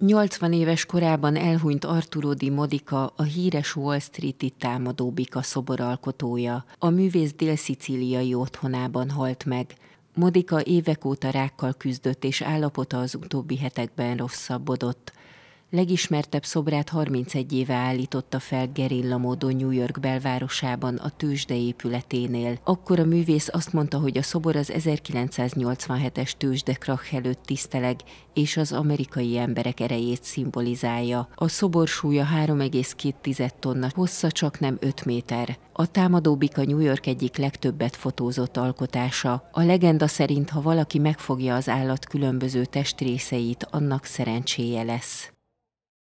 80 éves korában elhunyt Arturo Di Modica, a híres Wall Street-i támadóbika szoboralkotója. A művész dél-szicíliai otthonában halt meg. Modika évek óta rákkal küzdött, és állapota az utóbbi hetekben rosszabbodott. Legismertebb szobrát 31 éve állította fel gerilla módon New York belvárosában, a tőzsde épületénél. Akkor a művész azt mondta, hogy a szobor az 1987-es tőzsde krach előtt tiszteleg, és az amerikai emberek erejét szimbolizálja. A szobor súlya 3,2 tonna, hossza csak nem 5 méter. A támadóbika New York egyik legtöbbet fotózott alkotása. A legenda szerint, ha valaki megfogja az állat különböző testrészeit, annak szerencséje lesz.